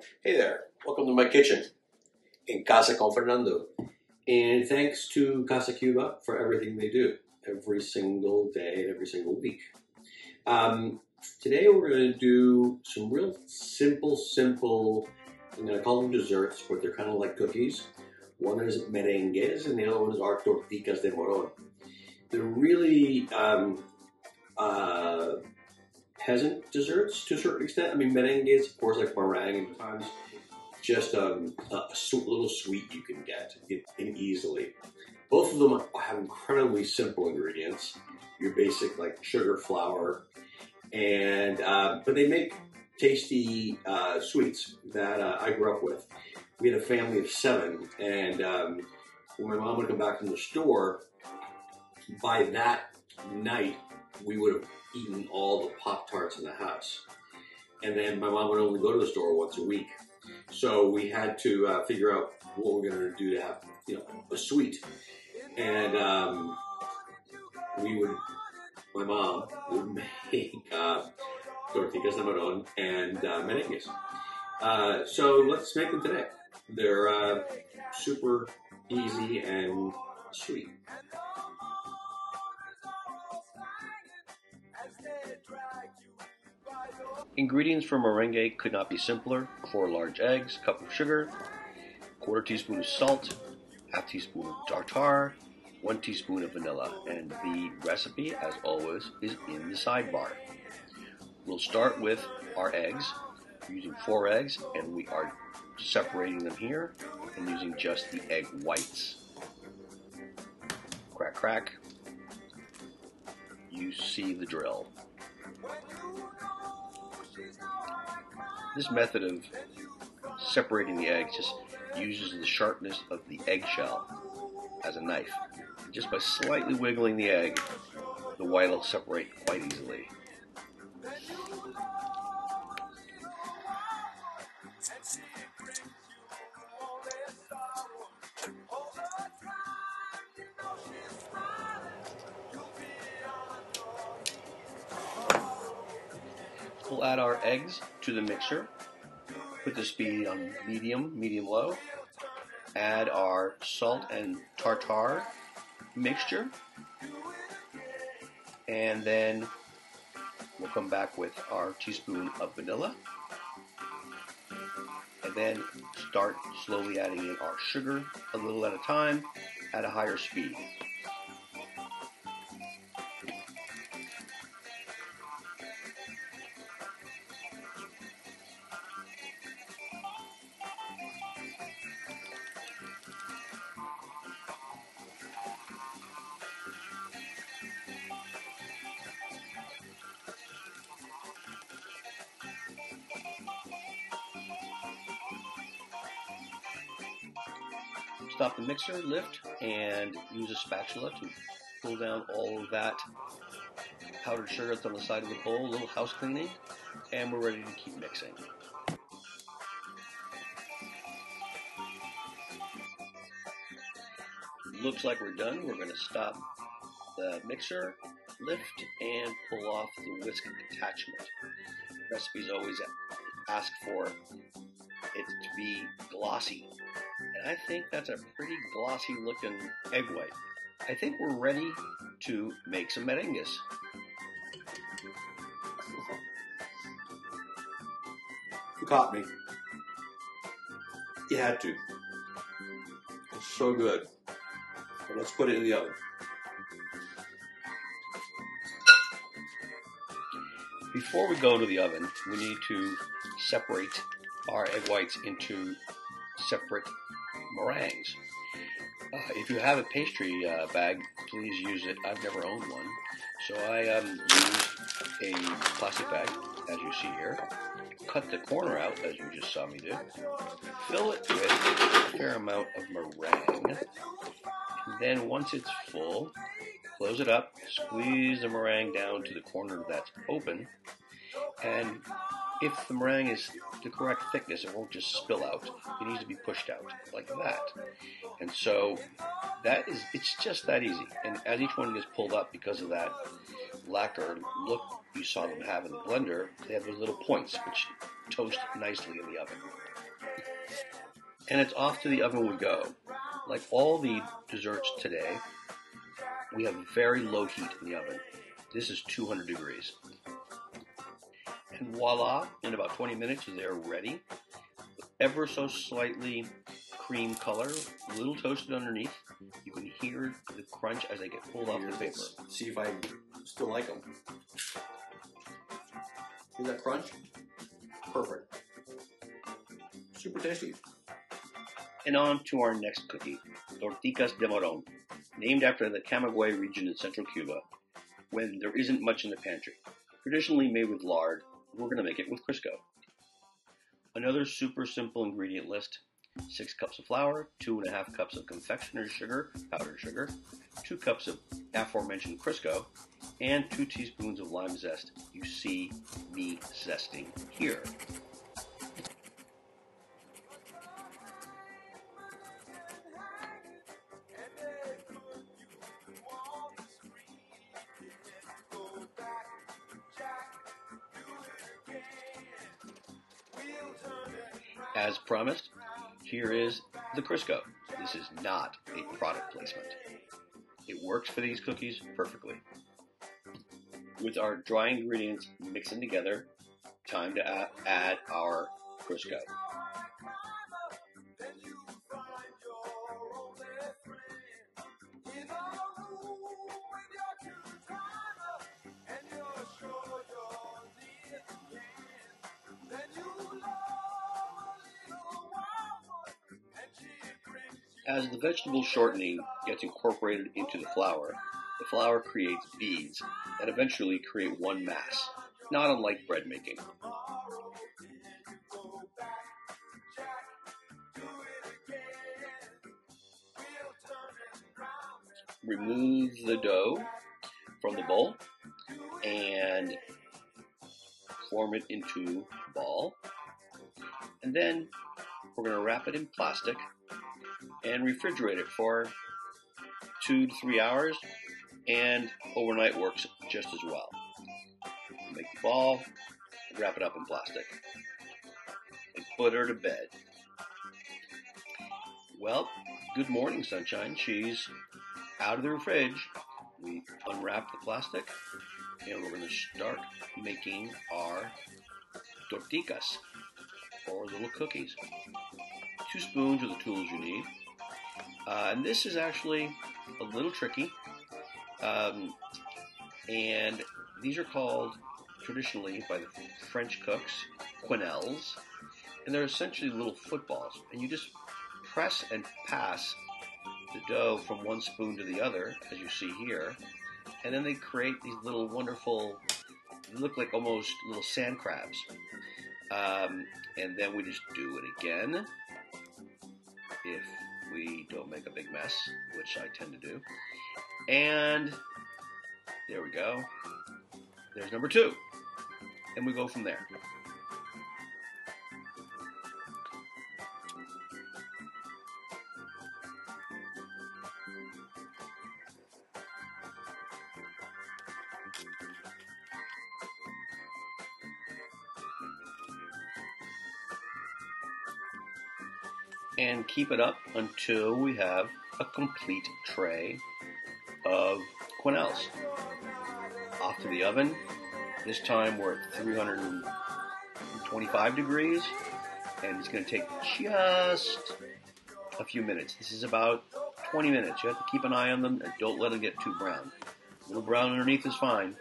Hey there, welcome to my kitchen EnCasa con Fernando. And thanks to Casa Cuba for everything they do every single day and every single week. Um, today we're going to do some real simple, simple, I'm going to call them desserts, but they're kind of like cookies. One is merengues and the other one is our tortitas de moron. They're really um, uh, peasant desserts to a certain extent. I mean, merengues, of course, like meringue and times, just um, a, a little sweet you can get in, in easily. Both of them have incredibly simple ingredients. Your basic like sugar, flour, and uh, but they make tasty uh, sweets that uh, I grew up with. We had a family of seven, and um, when my mom would come back from the store, by that night we would have eaten all the Pop Tarts in the house. And then my mom would only go to the store once a week. So we had to uh, figure out what we're going to do to have, you know, a sweet. And um, we would, my mom would make uh, torticas de moron and uh, merengues. Uh, so let's make them today. They're uh, super easy and sweet. Ingredients for meringue could not be simpler. Four large eggs, cup of sugar, quarter teaspoon of salt, half teaspoon of tartar, one teaspoon of vanilla, and the recipe, as always, is in the sidebar. We'll start with our eggs, using four eggs, and we are separating them here and using just the egg whites. Crack, crack. You see the drill. This method of separating the eggs just uses the sharpness of the eggshell as a knife. Just by slightly wiggling the egg, the white will separate quite easily. We'll add our eggs to the mixer. Put the speed on medium, medium low. Add our salt and tartar mixture. And then we'll come back with our teaspoon of vanilla. And then start slowly adding in our sugar a little at a time at a higher speed. Stop the mixer, lift, and use a spatula to pull down all of that powdered sugar that's on the side of the bowl, a little house cleaning, and we're ready to keep mixing. Looks like we're done. We're going to stop the mixer, lift, and pull off the whisk attachment. Recipes always ask for it to be glossy. I think that's a pretty glossy looking egg white. I think we're ready to make some merengues. You caught me. You had to. It's so good. But let's put it in the oven. Before we go to the oven, we need to separate our egg whites into separate meringues. Uh, if you have a pastry uh, bag, please use it. I've never owned one. So I um, use a plastic bag, as you see here. Cut the corner out, as you just saw me do. Fill it with a fair amount of meringue. And then once it's full, close it up, squeeze the meringue down to the corner that's open, and if the meringue is the correct thickness, it won't just spill out. It needs to be pushed out like that. And so that is, it's just that easy. And as each one gets pulled up because of that lacquer look you saw them have in the blender, they have those little points, which toast nicely in the oven. And it's off to the oven we go. Like all the desserts today, we have very low heat in the oven. This is 200 degrees. And voila, in about 20 minutes, they're ready. Ever so slightly cream color, a little toasted underneath. You can hear the crunch as they get pulled off the paper. See if I still like them. See that crunch? Perfect. Super tasty. And on to our next cookie, Torticas de Moron, named after the Camagüey region in central Cuba, when there isn't much in the pantry. Traditionally made with lard, we're going to make it with Crisco. Another super simple ingredient list six cups of flour, two and a half cups of confectioner's sugar, powdered sugar, two cups of aforementioned Crisco, and two teaspoons of lime zest. You see me zesting here. As promised, here is the Crisco. This is not a product placement. It works for these cookies perfectly. With our dry ingredients mixing together, time to add our Crisco. As the vegetable shortening gets incorporated into the flour, the flour creates beads that eventually create one mass, not unlike bread making. Remove the dough from the bowl and form it into a ball. And then we're going to wrap it in plastic and refrigerate it for two to three hours, and overnight works just as well. Make the ball, wrap it up in plastic, and put her to bed. Well, good morning, sunshine. She's out of the fridge. We unwrap the plastic, and we're going to start making our torticas, or little cookies. Two spoons are the tools you need. Uh, and this is actually a little tricky. Um, and these are called traditionally by the French cooks quenelles, and they're essentially little footballs. And you just press and pass the dough from one spoon to the other, as you see here, and then they create these little wonderful, look like almost little sand crabs. Um, and then we just do it again. If we don't make a big mess, which I tend to do. And there we go. There's number two. And we go from there. And keep it up until we have a complete tray of quenelles. Off to the oven. This time we're at 325 degrees and it's going to take just a few minutes. This is about 20 minutes. You have to keep an eye on them and don't let them get too brown. A little brown underneath is fine.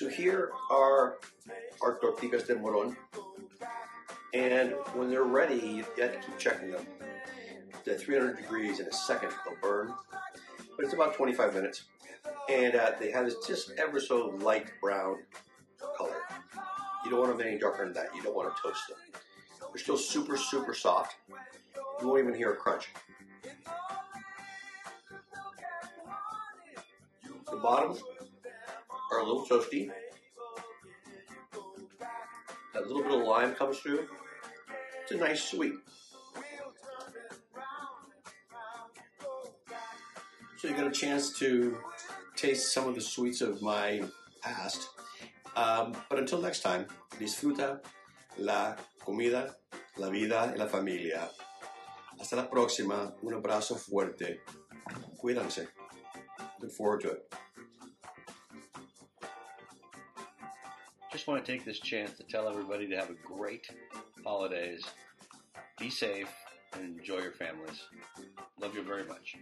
So here are our torticas de moron. And when they're ready, you have to keep checking them. At 300 degrees in a second, they'll burn. But it's about 25 minutes. And uh, they have this just ever so light brown color. You don't want them any darker than that. You don't want to toast them. They're still super, super soft. You won't even hear a crunch. The bottoms are a little toasty. That little bit of lime comes through. It's a nice sweet. So you get a chance to taste some of the sweets of my past. Um, but until next time, disfruta la comida, la vida y la familia. Hasta la próxima. Un abrazo fuerte. Cuídense. Look forward to it. Just want to take this chance to tell everybody to have a great holidays. Be safe and enjoy your families. Love you very much.